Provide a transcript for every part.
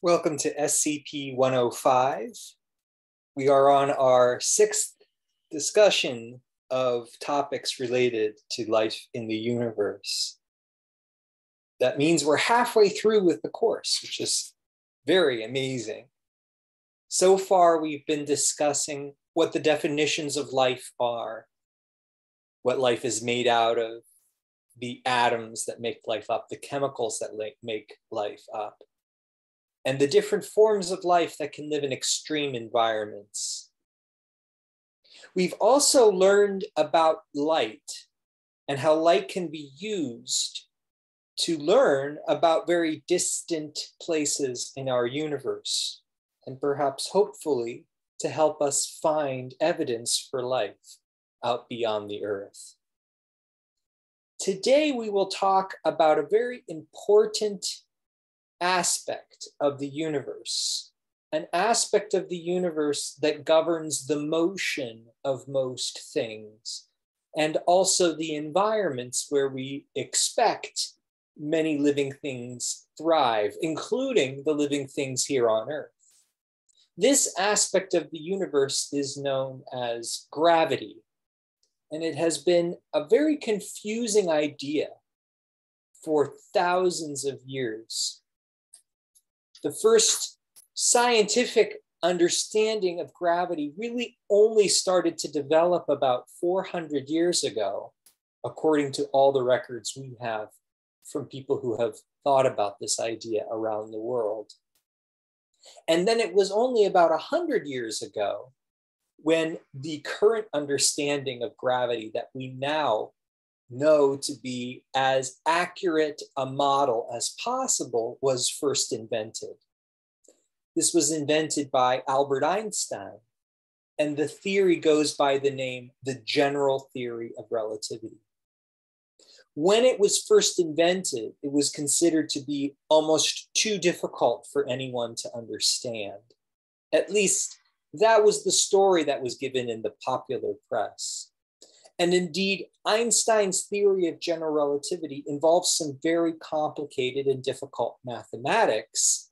Welcome to SCP 105. We are on our sixth discussion of topics related to life in the universe. That means we're halfway through with the course, which is very amazing. So far, we've been discussing what the definitions of life are, what life is made out of, the atoms that make life up, the chemicals that make life up and the different forms of life that can live in extreme environments. We've also learned about light and how light can be used to learn about very distant places in our universe, and perhaps hopefully to help us find evidence for life out beyond the earth. Today, we will talk about a very important aspect of the universe, an aspect of the universe that governs the motion of most things, and also the environments where we expect many living things thrive, including the living things here on Earth. This aspect of the universe is known as gravity, and it has been a very confusing idea for thousands of years the first scientific understanding of gravity really only started to develop about 400 years ago, according to all the records we have from people who have thought about this idea around the world. And then it was only about 100 years ago when the current understanding of gravity that we now know to be as accurate a model as possible was first invented. This was invented by Albert Einstein, and the theory goes by the name the general theory of relativity. When it was first invented, it was considered to be almost too difficult for anyone to understand. At least that was the story that was given in the popular press. And indeed, Einstein's theory of general relativity involves some very complicated and difficult mathematics.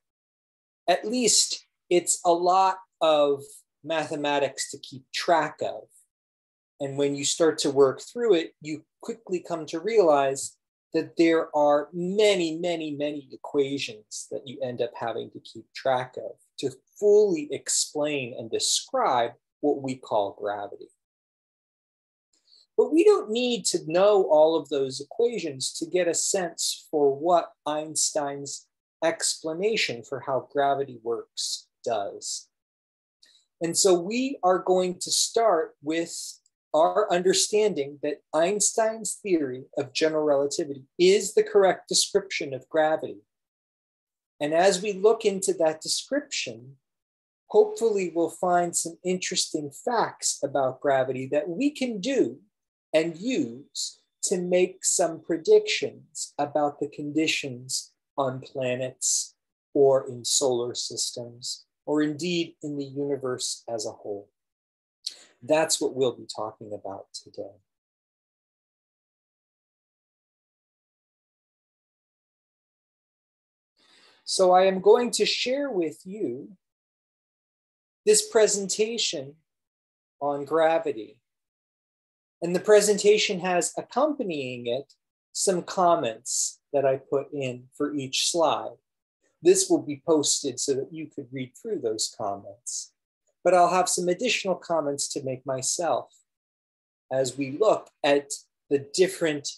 At least it's a lot of mathematics to keep track of. And when you start to work through it, you quickly come to realize that there are many, many, many equations that you end up having to keep track of to fully explain and describe what we call gravity. But we don't need to know all of those equations to get a sense for what Einstein's explanation for how gravity works does. And so we are going to start with our understanding that Einstein's theory of general relativity is the correct description of gravity. And as we look into that description, hopefully we'll find some interesting facts about gravity that we can do and use to make some predictions about the conditions on planets or in solar systems, or indeed in the universe as a whole. That's what we'll be talking about today. So I am going to share with you this presentation on gravity. And the presentation has accompanying it some comments that I put in for each slide. This will be posted so that you could read through those comments. But I'll have some additional comments to make myself as we look at the different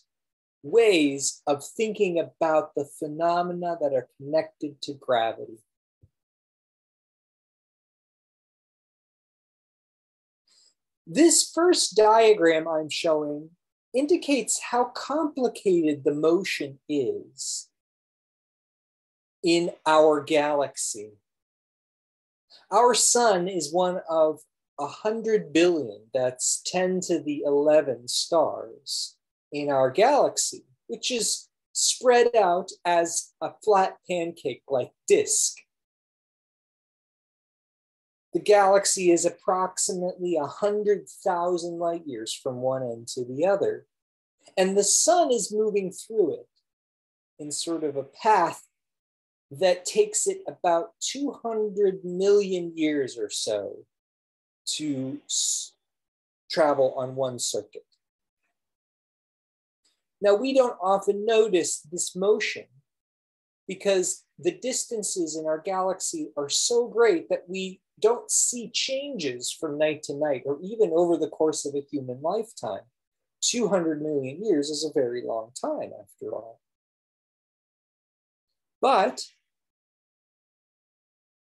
ways of thinking about the phenomena that are connected to gravity. This first diagram I'm showing indicates how complicated the motion is in our galaxy. Our sun is one of 100 billion, that's 10 to the 11 stars in our galaxy, which is spread out as a flat pancake like disk the galaxy is approximately 100,000 light years from one end to the other. And the sun is moving through it in sort of a path that takes it about 200 million years or so to travel on one circuit. Now, we don't often notice this motion because the distances in our galaxy are so great that we don't see changes from night to night or even over the course of a human lifetime. 200 million years is a very long time, after all. But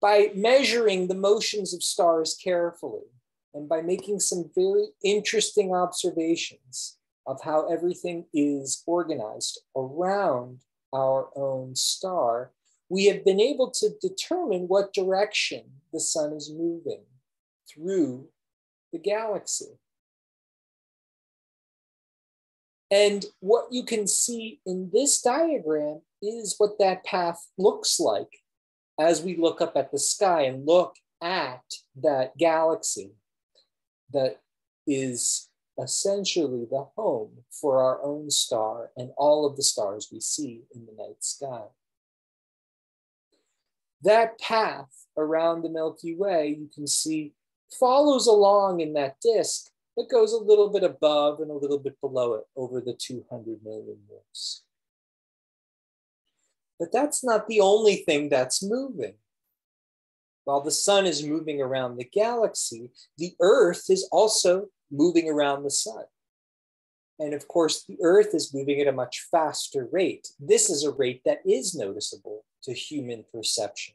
by measuring the motions of stars carefully and by making some very interesting observations of how everything is organized around our own star, we have been able to determine what direction the sun is moving through the galaxy. And what you can see in this diagram is what that path looks like as we look up at the sky and look at that galaxy that is essentially the home for our own star and all of the stars we see in the night sky. That path around the Milky Way, you can see, follows along in that disk that goes a little bit above and a little bit below it over the 200 million years. But that's not the only thing that's moving. While the sun is moving around the galaxy, the Earth is also moving around the sun. And of course, the Earth is moving at a much faster rate. This is a rate that is noticeable to human perception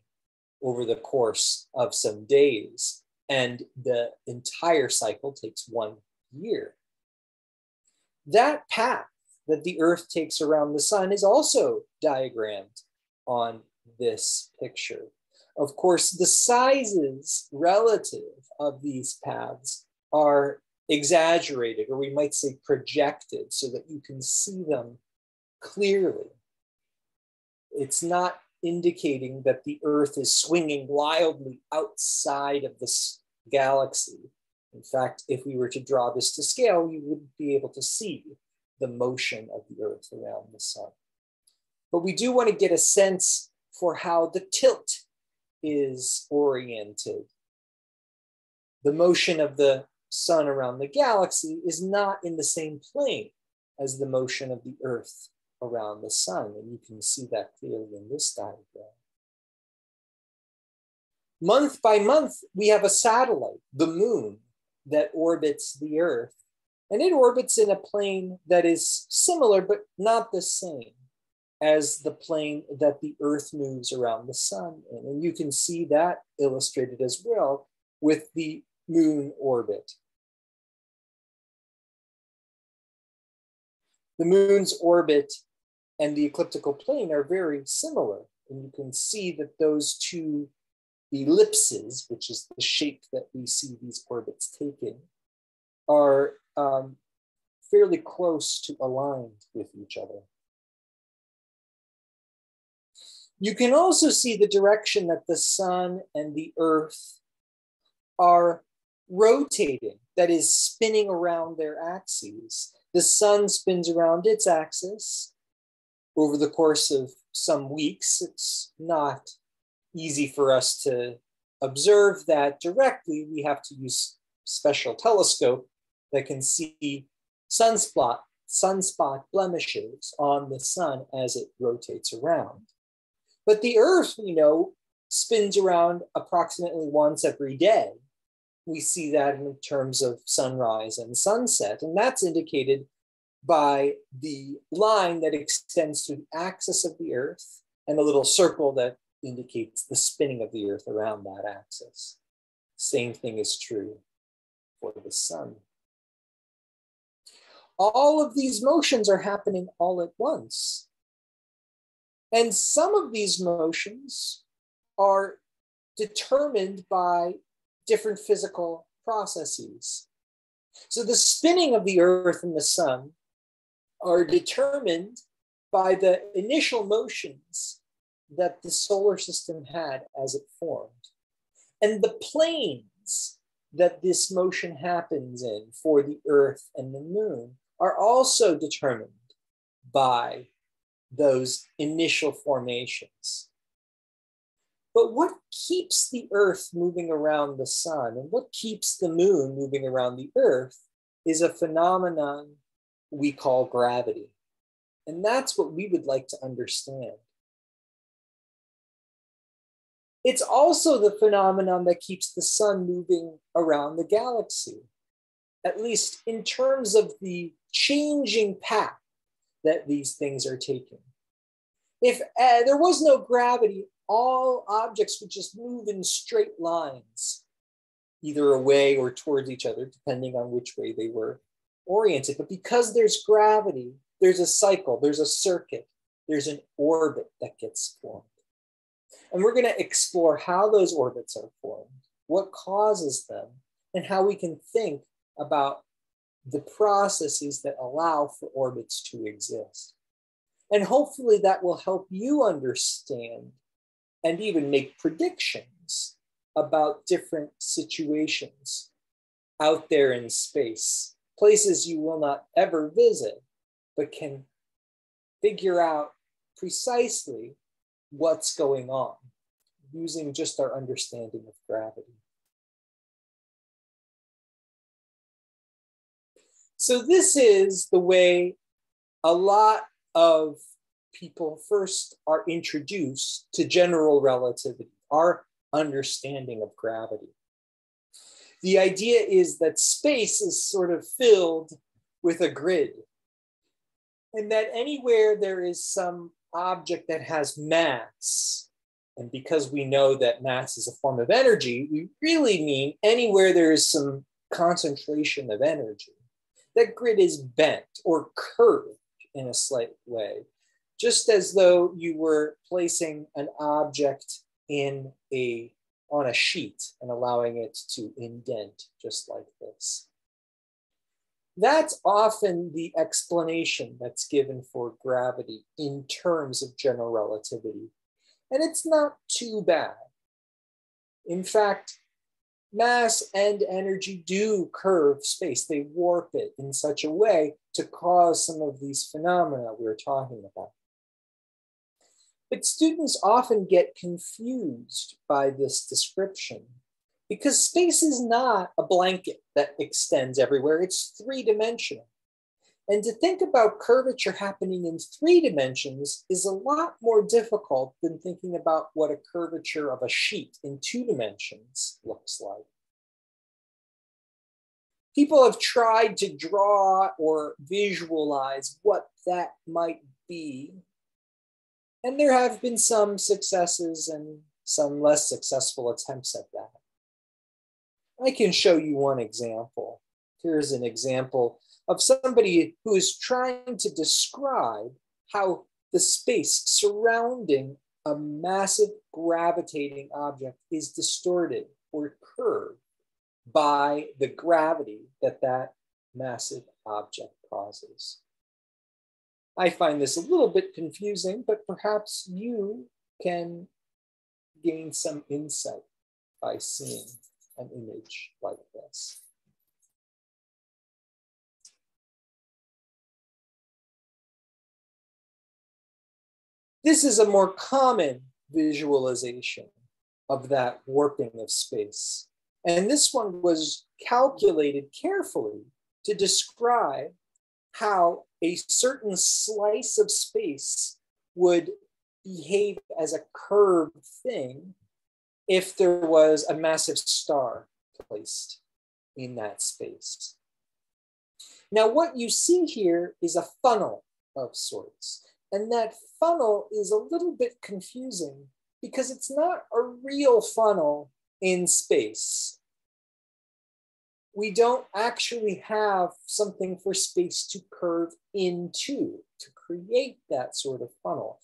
over the course of some days. And the entire cycle takes one year. That path that the Earth takes around the sun is also diagrammed on this picture. Of course, the sizes relative of these paths are exaggerated, or we might say projected, so that you can see them clearly. It's not indicating that the Earth is swinging wildly outside of this galaxy. In fact, if we were to draw this to scale, you would be able to see the motion of the Earth around the sun. But we do want to get a sense for how the tilt is oriented. The motion of the sun around the galaxy is not in the same plane as the motion of the Earth around the sun. And you can see that clearly in this diagram. Month by month, we have a satellite, the moon, that orbits the Earth. And it orbits in a plane that is similar, but not the same as the plane that the Earth moves around the sun in. And you can see that illustrated as well with the moon orbit. The moon's orbit and the ecliptical plane are very similar. And you can see that those two ellipses, which is the shape that we see these orbits taking, are um, fairly close to aligned with each other. You can also see the direction that the sun and the earth are rotating, that is, spinning around their axes. The sun spins around its axis over the course of some weeks. It's not easy for us to observe that directly. We have to use special telescope that can see sunspot, sunspot blemishes on the sun as it rotates around. But the Earth, we know, spins around approximately once every day. We see that in terms of sunrise and sunset, and that's indicated by the line that extends to the axis of the Earth and the little circle that indicates the spinning of the Earth around that axis. Same thing is true for the sun. All of these motions are happening all at once. And some of these motions are determined by different physical processes. So the spinning of the earth and the sun are determined by the initial motions that the solar system had as it formed. And the planes that this motion happens in for the earth and the moon are also determined by those initial formations. But what keeps the Earth moving around the sun and what keeps the moon moving around the Earth is a phenomenon we call gravity. And that's what we would like to understand. It's also the phenomenon that keeps the sun moving around the galaxy, at least in terms of the changing path that these things are taking. If uh, there was no gravity, all objects would just move in straight lines, either away or towards each other, depending on which way they were oriented. But because there's gravity, there's a cycle, there's a circuit, there's an orbit that gets formed. And we're going to explore how those orbits are formed, what causes them, and how we can think about the processes that allow for orbits to exist. And hopefully that will help you understand and even make predictions about different situations out there in space, places you will not ever visit, but can figure out precisely what's going on using just our understanding of gravity. So, this is the way a lot of people first are introduced to general relativity, our understanding of gravity. The idea is that space is sort of filled with a grid, and that anywhere there is some object that has mass, and because we know that mass is a form of energy, we really mean anywhere there is some concentration of energy. That grid is bent or curved in a slight way, just as though you were placing an object in a on a sheet and allowing it to indent just like this. That's often the explanation that's given for gravity in terms of general relativity. And it's not too bad. In fact, mass and energy do curve space, they warp it in such a way to cause some of these phenomena we're talking about. But students often get confused by this description because space is not a blanket that extends everywhere, it's three dimensional. And to think about curvature happening in three dimensions is a lot more difficult than thinking about what a curvature of a sheet in two dimensions looks like. People have tried to draw or visualize what that might be. And there have been some successes and some less successful attempts at that. I can show you one example. Here's an example of somebody who is trying to describe how the space surrounding a massive gravitating object is distorted or curved by the gravity that that massive object causes. I find this a little bit confusing, but perhaps you can gain some insight by seeing an image like this. This is a more common visualization of that warping of space. And this one was calculated carefully to describe how a certain slice of space would behave as a curved thing if there was a massive star placed in that space. Now, what you see here is a funnel of sorts. And that funnel is a little bit confusing because it's not a real funnel in space. We don't actually have something for space to curve into to create that sort of funnel.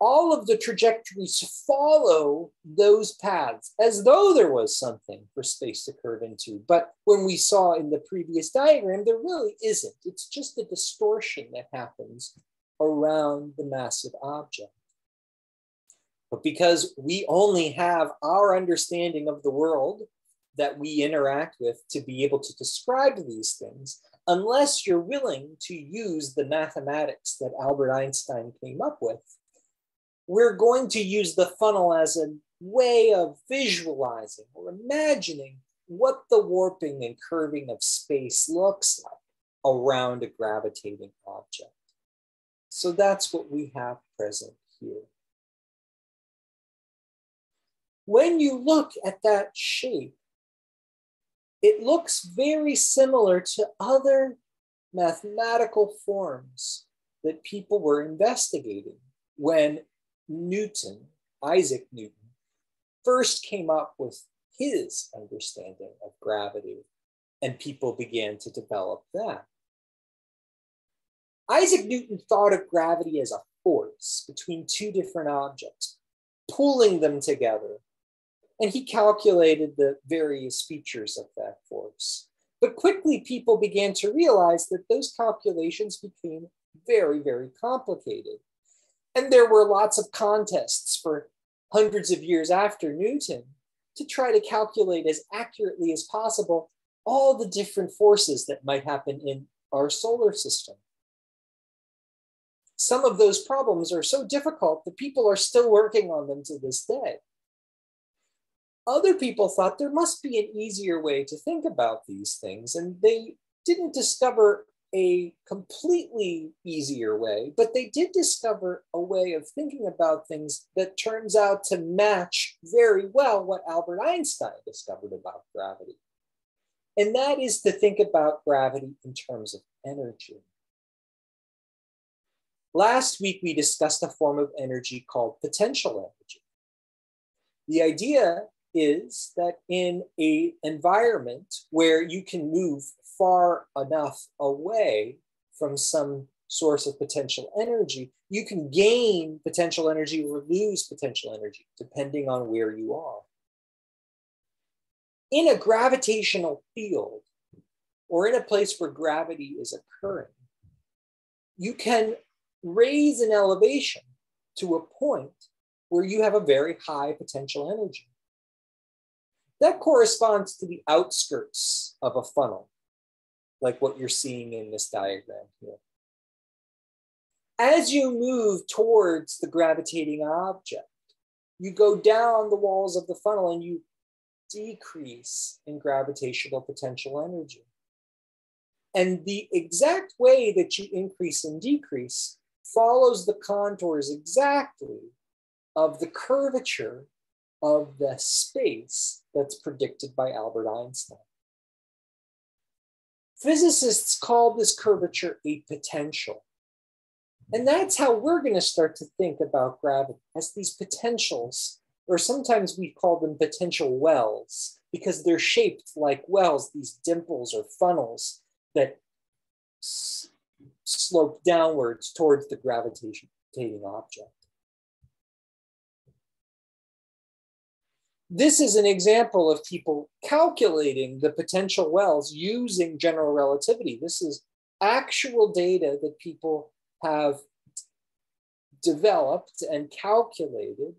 All of the trajectories follow those paths as though there was something for space to curve into. But when we saw in the previous diagram, there really isn't. It's just a distortion that happens around the massive object. But because we only have our understanding of the world that we interact with to be able to describe these things, unless you're willing to use the mathematics that Albert Einstein came up with, we're going to use the funnel as a way of visualizing or imagining what the warping and curving of space looks like around a gravitating object. So that's what we have present here. When you look at that shape, it looks very similar to other mathematical forms that people were investigating when Newton, Isaac Newton, first came up with his understanding of gravity, and people began to develop that. Isaac Newton thought of gravity as a force between two different objects, pulling them together. And he calculated the various features of that force. But quickly, people began to realize that those calculations became very, very complicated. And there were lots of contests for hundreds of years after Newton to try to calculate as accurately as possible all the different forces that might happen in our solar system. Some of those problems are so difficult that people are still working on them to this day. Other people thought there must be an easier way to think about these things, and they didn't discover a completely easier way, but they did discover a way of thinking about things that turns out to match very well what Albert Einstein discovered about gravity. And that is to think about gravity in terms of energy. Last week, we discussed a form of energy called potential energy. The idea is that in an environment where you can move far enough away from some source of potential energy, you can gain potential energy or lose potential energy depending on where you are. In a gravitational field or in a place where gravity is occurring, you can raise an elevation to a point where you have a very high potential energy. That corresponds to the outskirts of a funnel like what you're seeing in this diagram here. As you move towards the gravitating object, you go down the walls of the funnel and you decrease in gravitational potential energy. And the exact way that you increase and decrease follows the contours exactly of the curvature of the space that's predicted by Albert Einstein. Physicists call this curvature a potential. And that's how we're going to start to think about gravity as these potentials, or sometimes we call them potential wells because they're shaped like wells, these dimples or funnels that slope downwards towards the gravitating object. This is an example of people calculating the potential wells using general relativity. This is actual data that people have developed and calculated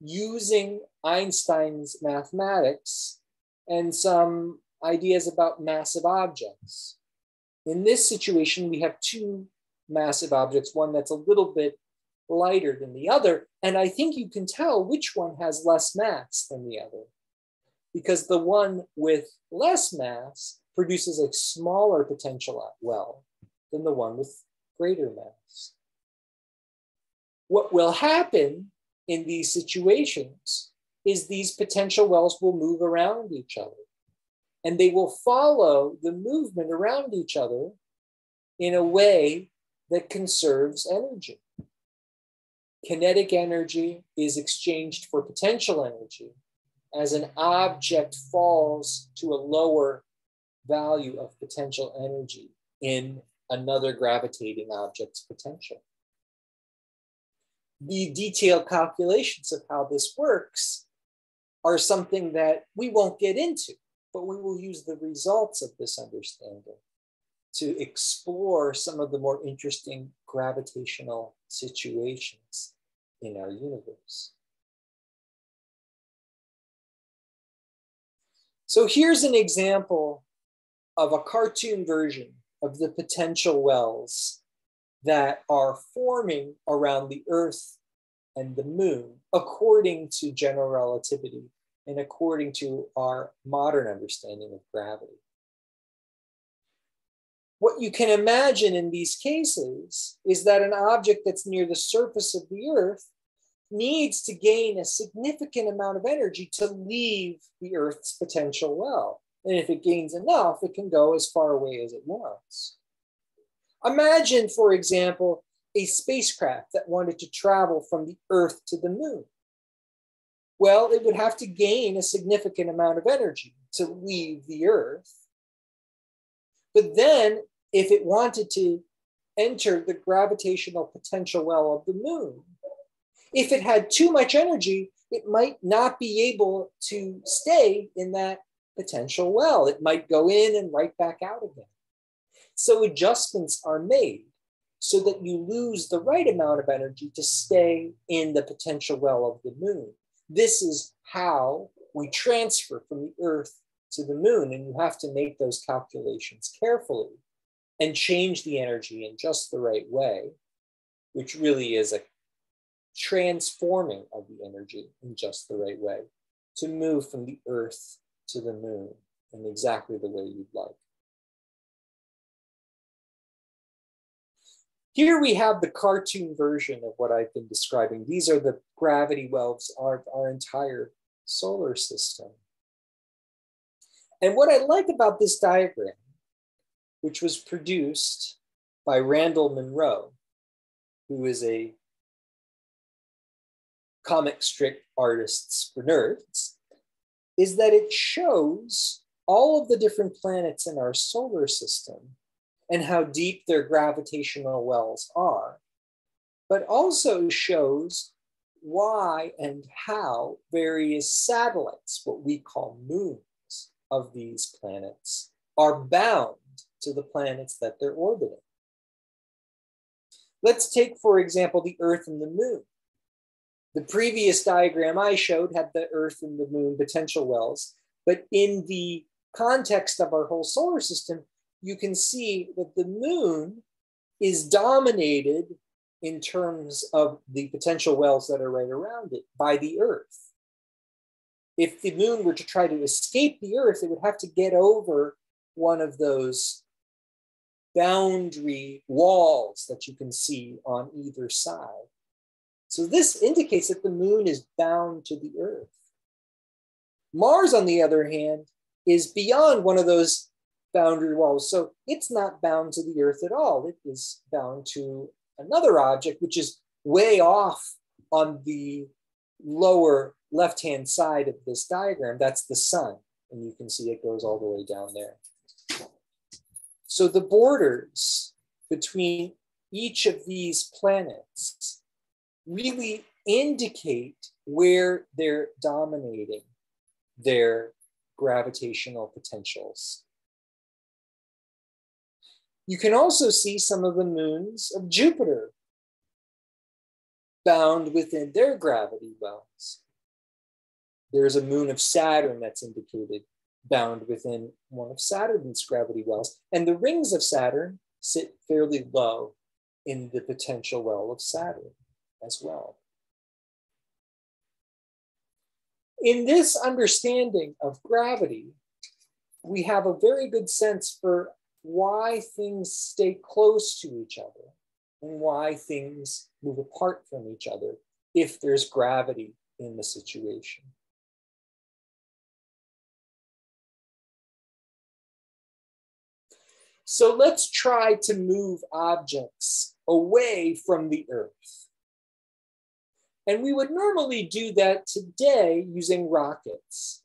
using Einstein's mathematics and some ideas about massive objects. In this situation, we have two massive objects, one that's a little bit lighter than the other. And I think you can tell which one has less mass than the other because the one with less mass produces a smaller potential well than the one with greater mass. What will happen in these situations is these potential wells will move around each other and they will follow the movement around each other in a way that conserves energy kinetic energy is exchanged for potential energy as an object falls to a lower value of potential energy in another gravitating object's potential. The detailed calculations of how this works are something that we won't get into, but we will use the results of this understanding to explore some of the more interesting gravitational situations in our universe. So here's an example of a cartoon version of the potential wells that are forming around the Earth and the moon, according to general relativity and according to our modern understanding of gravity. What you can imagine in these cases is that an object that's near the surface of the Earth needs to gain a significant amount of energy to leave the Earth's potential well. And if it gains enough, it can go as far away as it wants. Imagine, for example, a spacecraft that wanted to travel from the Earth to the moon. Well, it would have to gain a significant amount of energy to leave the Earth. But then, if it wanted to enter the gravitational potential well of the moon, if it had too much energy, it might not be able to stay in that potential well. It might go in and right back out again. So adjustments are made so that you lose the right amount of energy to stay in the potential well of the moon. This is how we transfer from the Earth to the moon, and you have to make those calculations carefully and change the energy in just the right way, which really is a transforming of the energy in just the right way to move from the Earth to the moon in exactly the way you'd like. Here we have the cartoon version of what I've been describing. These are the gravity wells of our entire solar system. And what I like about this diagram, which was produced by Randall Munroe, who is a comic strip artists for nerds, is that it shows all of the different planets in our solar system and how deep their gravitational wells are, but also shows why and how various satellites, what we call moons of these planets, are bound to the planets that they're orbiting. Let's take, for example, the Earth and the Moon. The previous diagram I showed had the Earth and the Moon potential wells, but in the context of our whole solar system, you can see that the Moon is dominated in terms of the potential wells that are right around it by the Earth. If the Moon were to try to escape the Earth, it would have to get over one of those boundary walls that you can see on either side. So this indicates that the moon is bound to the earth. Mars, on the other hand, is beyond one of those boundary walls. So it's not bound to the earth at all. It is bound to another object, which is way off on the lower left hand side of this diagram. That's the sun. And you can see it goes all the way down there. So the borders between each of these planets really indicate where they're dominating their gravitational potentials. You can also see some of the moons of Jupiter bound within their gravity wells. There's a moon of Saturn that's indicated bound within one of Saturn's gravity wells. And the rings of Saturn sit fairly low in the potential well of Saturn as well. In this understanding of gravity, we have a very good sense for why things stay close to each other and why things move apart from each other if there's gravity in the situation. So let's try to move objects away from the Earth. And we would normally do that today using rockets.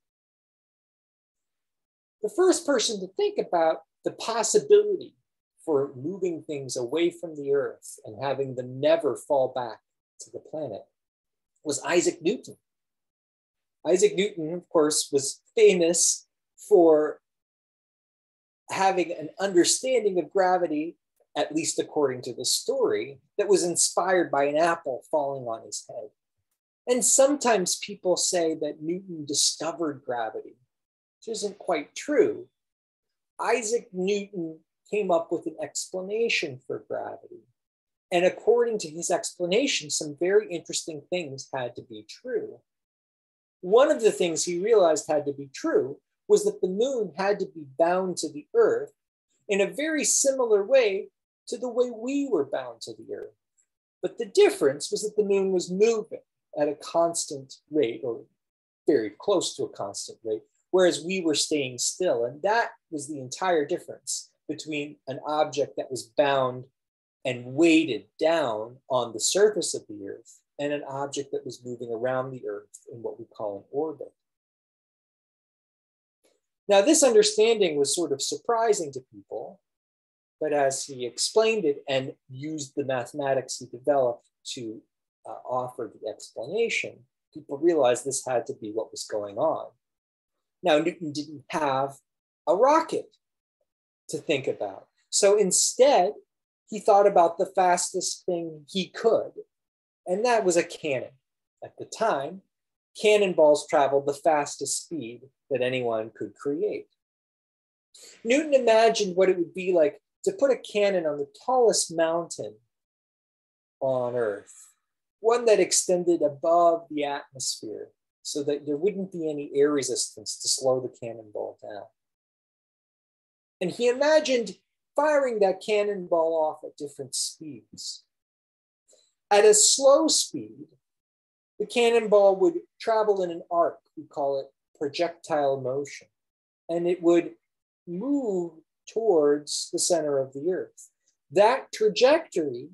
The first person to think about the possibility for moving things away from the Earth and having them never fall back to the planet was Isaac Newton. Isaac Newton, of course, was famous for having an understanding of gravity at least according to the story, that was inspired by an apple falling on his head. And sometimes people say that Newton discovered gravity, which isn't quite true. Isaac Newton came up with an explanation for gravity. And according to his explanation, some very interesting things had to be true. One of the things he realized had to be true was that the moon had to be bound to the earth in a very similar way to the way we were bound to the earth. But the difference was that the moon was moving at a constant rate or very close to a constant rate, whereas we were staying still. And that was the entire difference between an object that was bound and weighted down on the surface of the earth and an object that was moving around the earth in what we call an orbit. Now, this understanding was sort of surprising to people, but as he explained it and used the mathematics he developed to uh, offer the explanation, people realized this had to be what was going on. Now, Newton didn't have a rocket to think about. So instead, he thought about the fastest thing he could, and that was a cannon. At the time, cannonballs traveled the fastest speed that anyone could create. Newton imagined what it would be like to put a cannon on the tallest mountain on Earth, one that extended above the atmosphere so that there wouldn't be any air resistance to slow the cannonball down. And he imagined firing that cannonball off at different speeds. At a slow speed, the cannonball would travel in an arc, we call it projectile motion, and it would move towards the center of the earth. That trajectory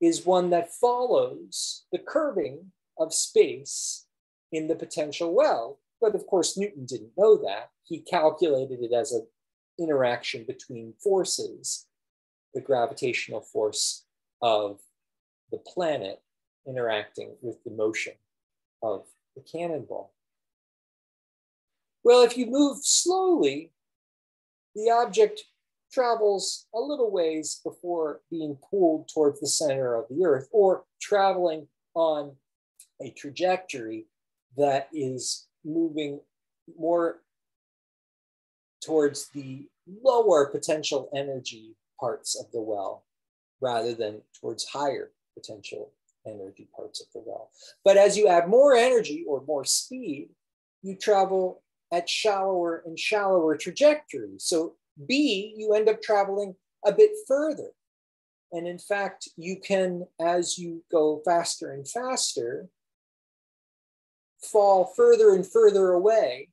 is one that follows the curving of space in the potential well. But of course, Newton didn't know that. He calculated it as an interaction between forces, the gravitational force of the planet interacting with the motion of the cannonball. Well, if you move slowly, the object travels a little ways before being pulled towards the center of the Earth or traveling on a trajectory that is moving more towards the lower potential energy parts of the well rather than towards higher potential energy parts of the well. But as you add more energy or more speed, you travel at shallower and shallower trajectories. So B, you end up traveling a bit further. And in fact, you can, as you go faster and faster, fall further and further away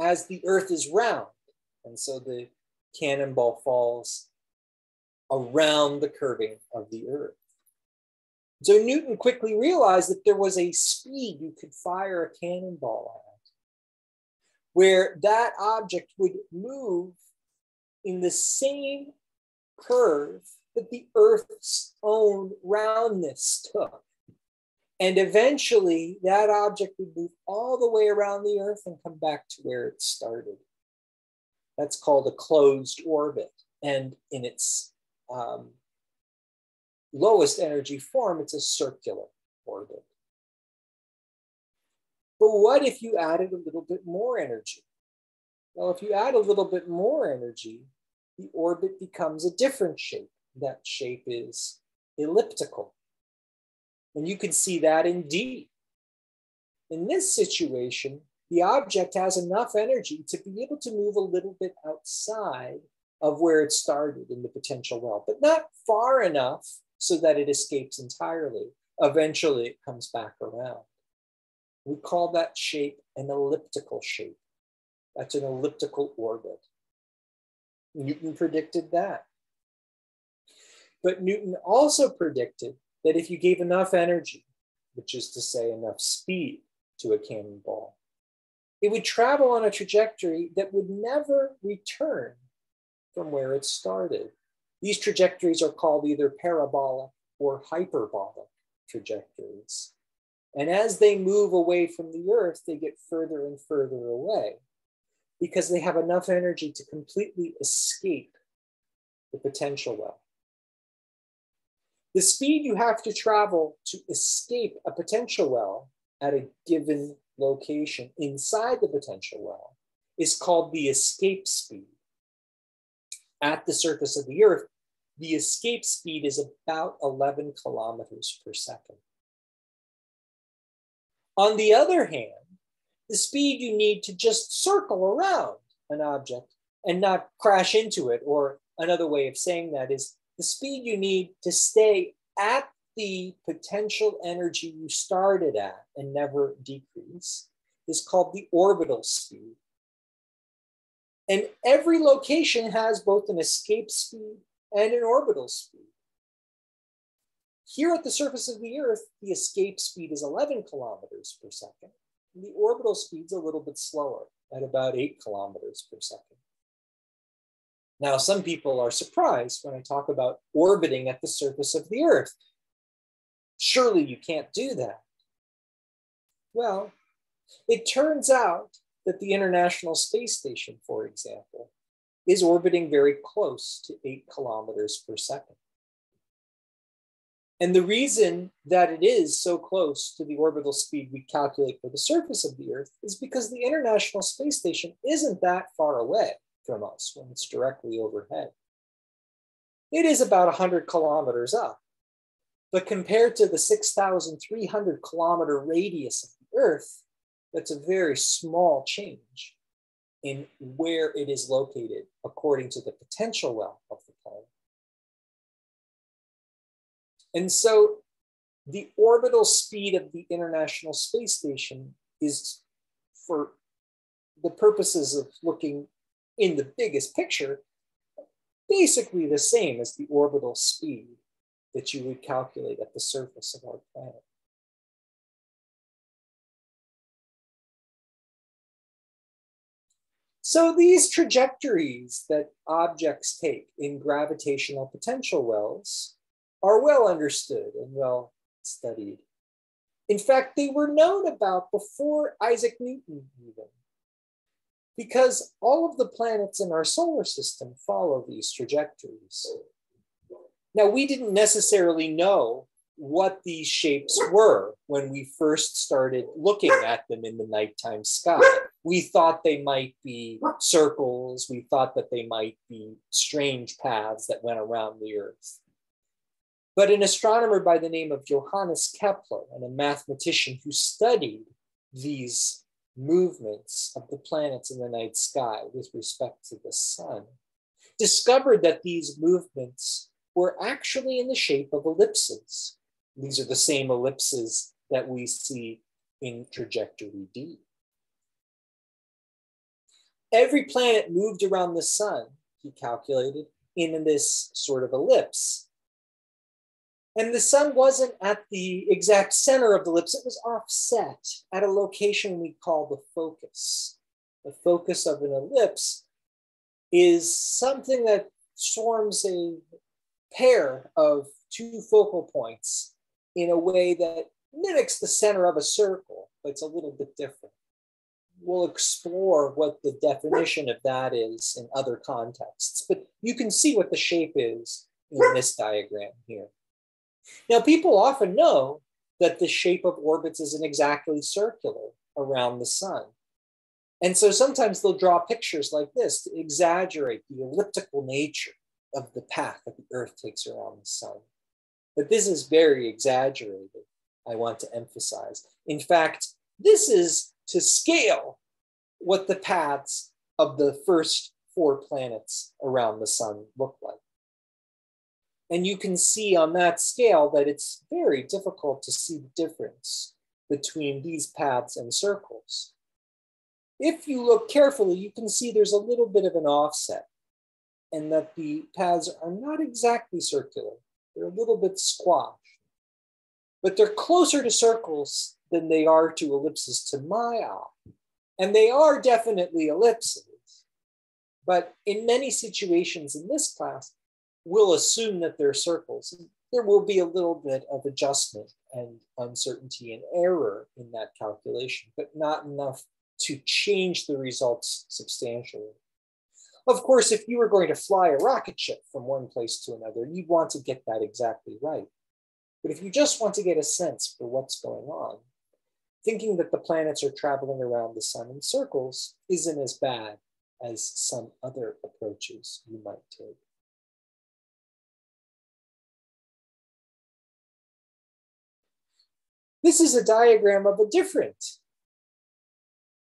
as the earth is round. And so the cannonball falls around the curving of the earth. So Newton quickly realized that there was a speed you could fire a cannonball at, where that object would move in the same curve that the Earth's own roundness took. And eventually, that object would move all the way around the Earth and come back to where it started. That's called a closed orbit. And in its um, lowest energy form, it's a circular orbit. But what if you added a little bit more energy? Well, if you add a little bit more energy, the orbit becomes a different shape. That shape is elliptical. And you can see that in D. In this situation, the object has enough energy to be able to move a little bit outside of where it started in the potential well, but not far enough so that it escapes entirely. Eventually, it comes back around. We call that shape an elliptical shape. That's an elliptical orbit. Newton predicted that. But Newton also predicted that if you gave enough energy, which is to say enough speed to a cannonball, it would travel on a trajectory that would never return from where it started. These trajectories are called either parabolic or hyperbolic trajectories. And as they move away from the Earth, they get further and further away because they have enough energy to completely escape the potential well. The speed you have to travel to escape a potential well at a given location inside the potential well is called the escape speed. At the surface of the Earth, the escape speed is about 11 kilometers per second. On the other hand, the speed you need to just circle around an object and not crash into it, or another way of saying that is the speed you need to stay at the potential energy you started at and never decrease, is called the orbital speed. And every location has both an escape speed and an orbital speed. Here at the surface of the Earth, the escape speed is 11 kilometers per second. The orbital speed's a little bit slower at about 8 kilometers per second. Now, some people are surprised when I talk about orbiting at the surface of the Earth. Surely you can't do that. Well, it turns out that the International Space Station, for example, is orbiting very close to eight kilometers per second. And the reason that it is so close to the orbital speed we calculate for the surface of the Earth is because the International Space Station isn't that far away from us when it's directly overhead. It is about 100 kilometers up. But compared to the 6,300 kilometer radius of the Earth, that's a very small change in where it is located according to the potential well of the planet. And so the orbital speed of the International Space Station is, for the purposes of looking in the biggest picture, basically the same as the orbital speed that you would calculate at the surface of our planet. So these trajectories that objects take in gravitational potential wells are well understood and well studied. In fact, they were known about before Isaac Newton even, because all of the planets in our solar system follow these trajectories. Now, we didn't necessarily know what these shapes were when we first started looking at them in the nighttime sky. We thought they might be circles, we thought that they might be strange paths that went around the Earth. But an astronomer by the name of Johannes Kepler and a mathematician who studied these movements of the planets in the night sky with respect to the sun discovered that these movements were actually in the shape of ellipses these are the same ellipses that we see in trajectory D. Every planet moved around the sun, he calculated, in this sort of ellipse. And the sun wasn't at the exact center of the ellipse, it was offset at a location we call the focus. The focus of an ellipse is something that forms a pair of two focal points in a way that mimics the center of a circle, but it's a little bit different. We'll explore what the definition of that is in other contexts, but you can see what the shape is in this diagram here. Now, people often know that the shape of orbits isn't exactly circular around the sun. And so sometimes they'll draw pictures like this to exaggerate the elliptical nature of the path that the Earth takes around the sun. But this is very exaggerated, I want to emphasize. In fact, this is to scale what the paths of the first four planets around the sun look like. And you can see on that scale that it's very difficult to see the difference between these paths and circles. If you look carefully, you can see there's a little bit of an offset and that the paths are not exactly circular. They're a little bit squashed, but they're closer to circles than they are to ellipses to my eye. And they are definitely ellipses. But in many situations in this class, we'll assume that they're circles. There will be a little bit of adjustment and uncertainty and error in that calculation, but not enough to change the results substantially. Of course, if you were going to fly a rocket ship from one place to another, you'd want to get that exactly right. But if you just want to get a sense for what's going on, thinking that the planets are traveling around the sun in circles isn't as bad as some other approaches you might take. This is a diagram of a different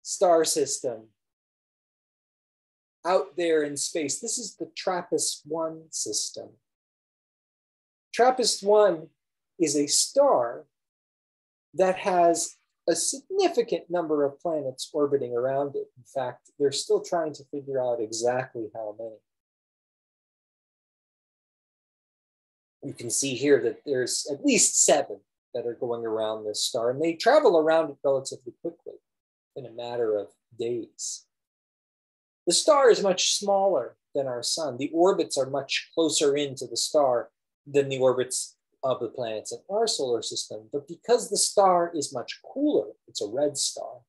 star system out there in space. This is the TRAPPIST-1 system. TRAPPIST-1 is a star that has a significant number of planets orbiting around it. In fact, they're still trying to figure out exactly how many. You can see here that there's at least seven that are going around this star, and they travel around it relatively quickly in a matter of days. The star is much smaller than our sun. The orbits are much closer into the star than the orbits of the planets in our solar system. But because the star is much cooler, it's a red star,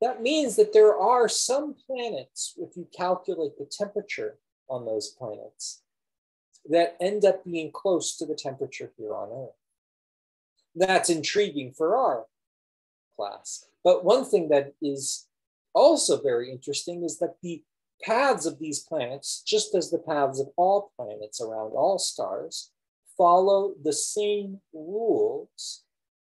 that means that there are some planets, if you calculate the temperature on those planets, that end up being close to the temperature here on Earth. That's intriguing for our class. But one thing that is also very interesting is that the paths of these planets, just as the paths of all planets around all stars, follow the same rules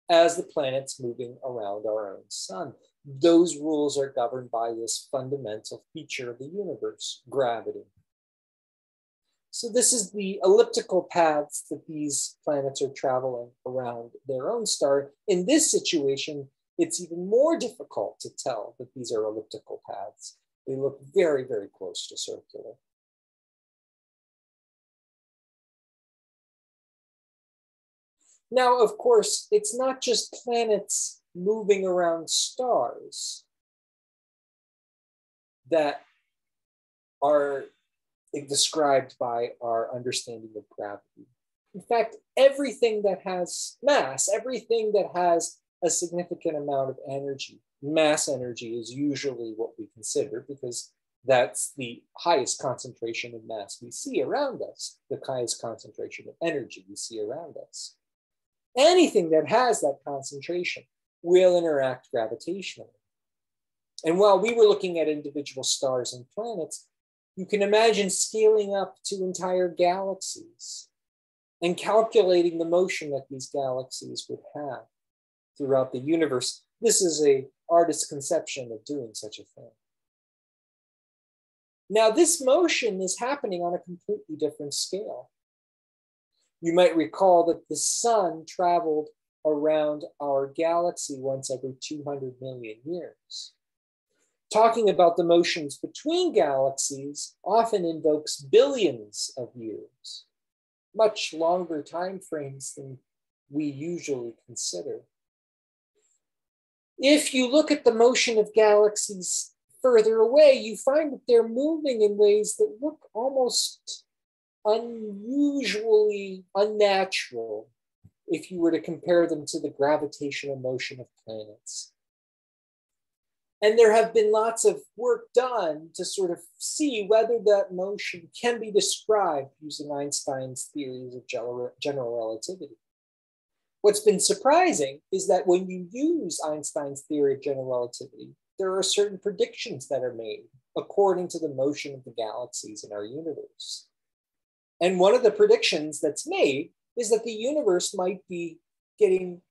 as the planets moving around our own sun. Those rules are governed by this fundamental feature of the universe, gravity. So this is the elliptical paths that these planets are traveling around their own star. In this situation, it's even more difficult to tell that these are elliptical paths. They look very, very close to circular. Now, of course, it's not just planets moving around stars that are described by our understanding of gravity. In fact, everything that has mass, everything that has a significant amount of energy, mass energy is usually what we consider because that's the highest concentration of mass we see around us, the highest concentration of energy we see around us anything that has that concentration will interact gravitationally. And while we were looking at individual stars and planets, you can imagine scaling up to entire galaxies and calculating the motion that these galaxies would have throughout the universe. This is a artist's conception of doing such a thing. Now, this motion is happening on a completely different scale. You might recall that the sun traveled around our galaxy once every 200 million years. Talking about the motions between galaxies often invokes billions of years, much longer time frames than we usually consider. If you look at the motion of galaxies further away, you find that they're moving in ways that look almost unusually unnatural if you were to compare them to the gravitational motion of planets. And there have been lots of work done to sort of see whether that motion can be described using Einstein's theories of general relativity. What's been surprising is that when you use Einstein's theory of general relativity, there are certain predictions that are made according to the motion of the galaxies in our universe. And one of the predictions that's made is that the universe might be getting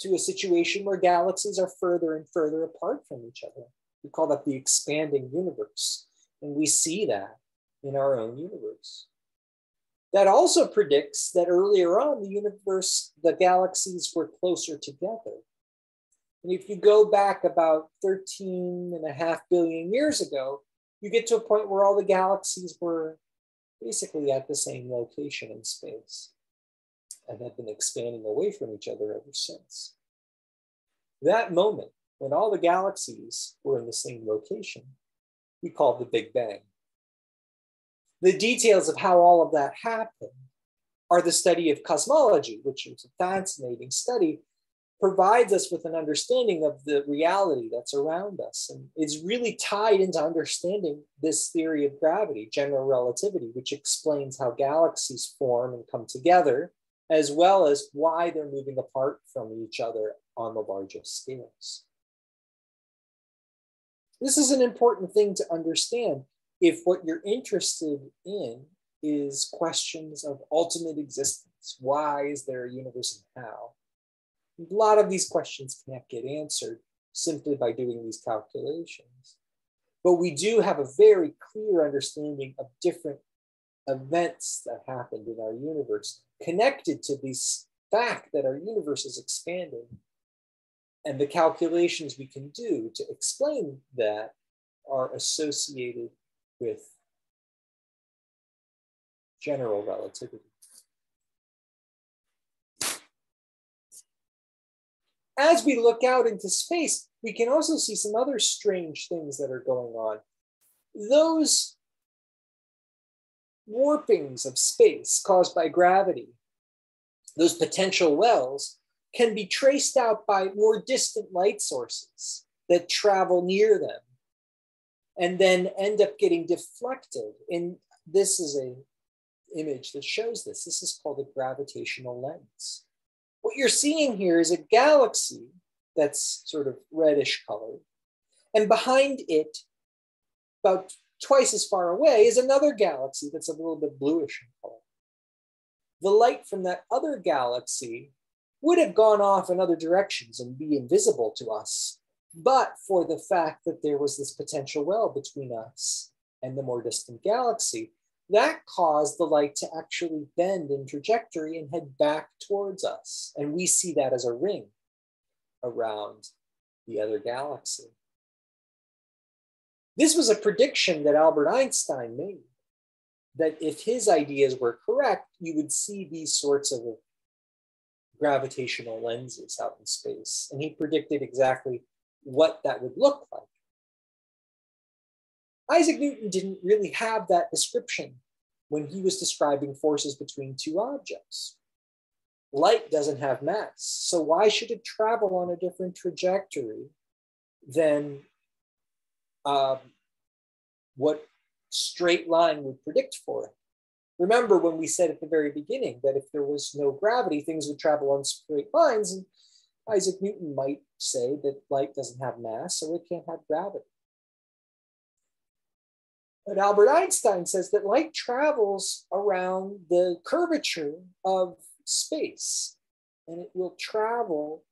to a situation where galaxies are further and further apart from each other. We call that the expanding universe. And we see that in our own universe. That also predicts that earlier on, the universe, the galaxies were closer together. And if you go back about 13 and a half billion years ago, you get to a point where all the galaxies were basically at the same location in space and have been expanding away from each other ever since. That moment, when all the galaxies were in the same location, we called the Big Bang. The details of how all of that happened are the study of cosmology, which is a fascinating study provides us with an understanding of the reality that's around us and is really tied into understanding this theory of gravity, general relativity, which explains how galaxies form and come together, as well as why they're moving apart from each other on the largest scales. This is an important thing to understand if what you're interested in is questions of ultimate existence. Why is there a universe and how? A lot of these questions can't get answered simply by doing these calculations. But we do have a very clear understanding of different events that happened in our universe connected to this fact that our universe is expanding. And the calculations we can do to explain that are associated with general relativity. As we look out into space, we can also see some other strange things that are going on. Those warpings of space caused by gravity, those potential wells, can be traced out by more distant light sources that travel near them and then end up getting deflected. And this is a image that shows this. This is called a gravitational lens. What you're seeing here is a galaxy that's sort of reddish colored. And behind it, about twice as far away, is another galaxy that's a little bit bluish in color. The light from that other galaxy would have gone off in other directions and be invisible to us, but for the fact that there was this potential well between us and the more distant galaxy, that caused the light to actually bend in trajectory and head back towards us. And we see that as a ring around the other galaxy. This was a prediction that Albert Einstein made that if his ideas were correct, you would see these sorts of gravitational lenses out in space. And he predicted exactly what that would look like. Isaac Newton didn't really have that description when he was describing forces between two objects. Light doesn't have mass, so why should it travel on a different trajectory than um, what straight line would predict for it? Remember when we said at the very beginning that if there was no gravity, things would travel on straight lines, and Isaac Newton might say that light doesn't have mass, so it can't have gravity. But Albert Einstein says that light travels around the curvature of space and it will travel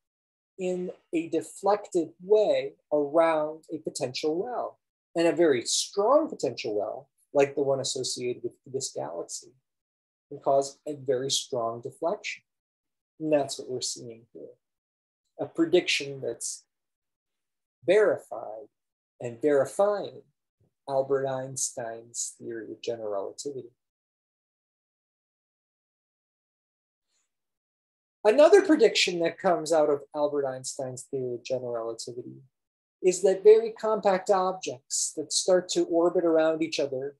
in a deflected way around a potential well and a very strong potential well like the one associated with this galaxy can cause a very strong deflection. And that's what we're seeing here. A prediction that's verified and verifying Albert Einstein's theory of general relativity. Another prediction that comes out of Albert Einstein's theory of general relativity is that very compact objects that start to orbit around each other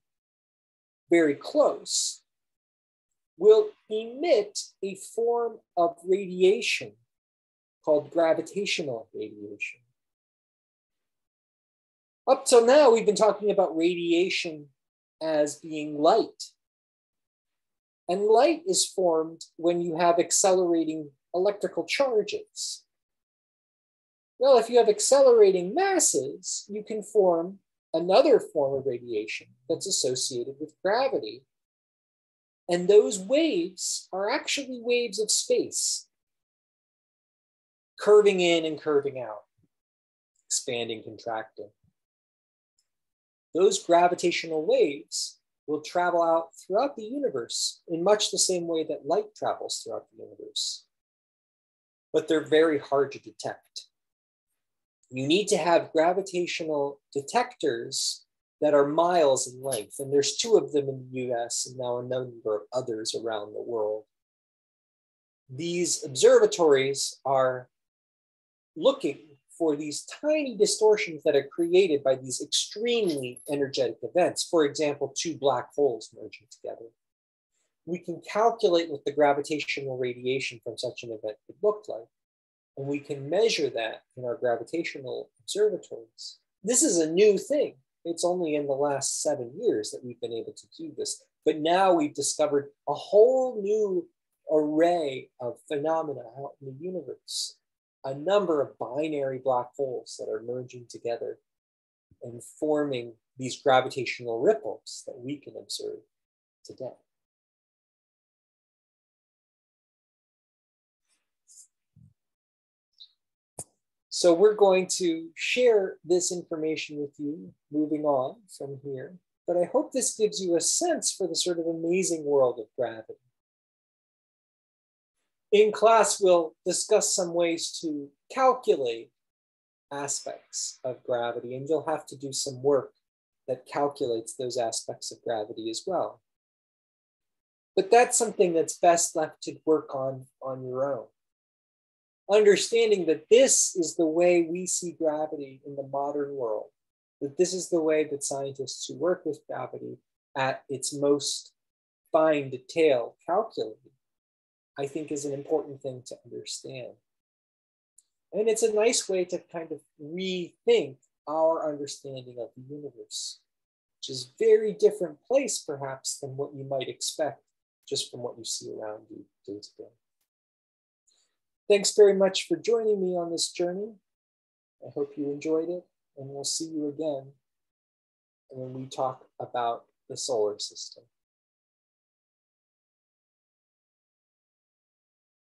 very close will emit a form of radiation called gravitational radiation. Up till now, we've been talking about radiation as being light. And light is formed when you have accelerating electrical charges. Well, if you have accelerating masses, you can form another form of radiation that's associated with gravity. And those waves are actually waves of space, curving in and curving out, expanding, contracting those gravitational waves will travel out throughout the universe in much the same way that light travels throughout the universe. But they're very hard to detect. You need to have gravitational detectors that are miles in length, and there's two of them in the US and now a number of others around the world. These observatories are looking for these tiny distortions that are created by these extremely energetic events. For example, two black holes merging together. We can calculate what the gravitational radiation from such an event would look like. And we can measure that in our gravitational observatories. This is a new thing. It's only in the last seven years that we've been able to do this. But now we've discovered a whole new array of phenomena out in the universe a number of binary black holes that are merging together and forming these gravitational ripples that we can observe today. So we're going to share this information with you moving on from here. But I hope this gives you a sense for the sort of amazing world of gravity. In class, we'll discuss some ways to calculate aspects of gravity, and you'll have to do some work that calculates those aspects of gravity as well. But that's something that's best left to work on on your own. Understanding that this is the way we see gravity in the modern world, that this is the way that scientists who work with gravity at its most fine detail calculate, I think is an important thing to understand. And it's a nice way to kind of rethink our understanding of the universe, which is a very different place perhaps than what you might expect just from what you see around you day to day. Thanks very much for joining me on this journey. I hope you enjoyed it, and we'll see you again when we talk about the solar system.